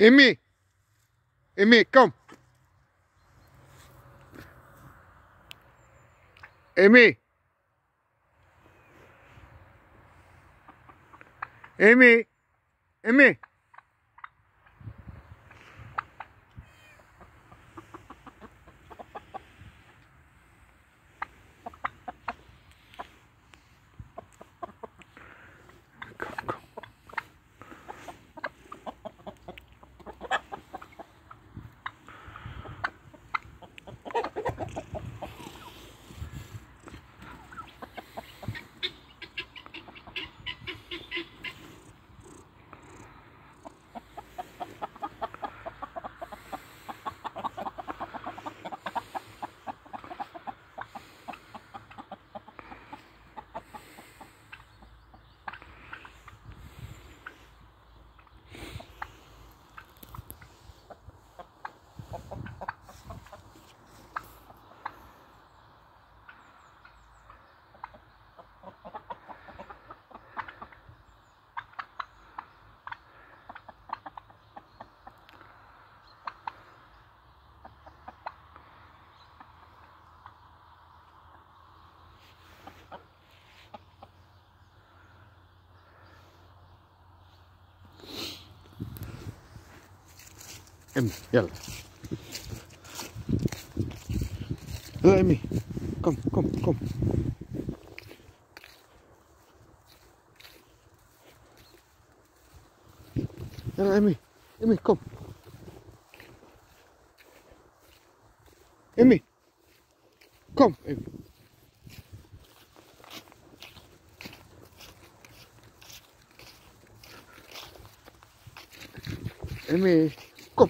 Amy. Amy, come. Amy. Amy. Amy. Amy, يلا يلا ايمي كم كم كم يلا ايمي ايمي كم ايمي كم ايمي ايمي كم